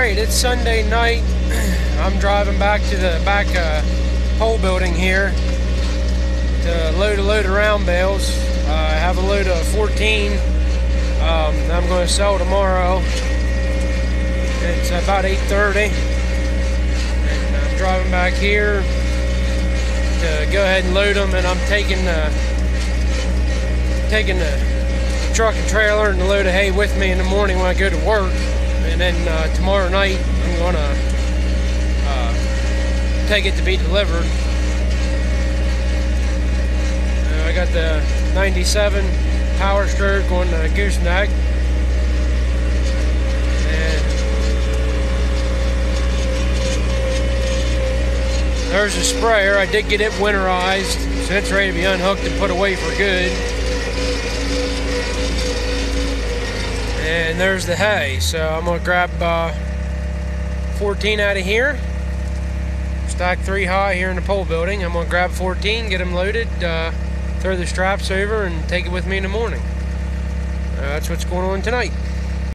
Alright, it's Sunday night. I'm driving back to the back uh, pole building here to load a load of round bales. Uh, I have a load of 14 um, I'm going to sell tomorrow. It's about 8.30 and I'm driving back here to go ahead and load them and I'm taking uh, taking the truck and trailer and a load of hay with me in the morning when I go to work and then uh, tomorrow night I'm going to uh, take it to be delivered. Uh, I got the 97 power stroke on the gooseneck. And there's a sprayer. I did get it winterized, so it's ready to be unhooked and put away for good. And there's the hay. So I'm gonna grab uh, 14 out of here. Stack three high here in the pole building. I'm gonna grab 14, get them loaded. Uh, throw the straps over and take it with me in the morning. Uh, that's what's going on tonight.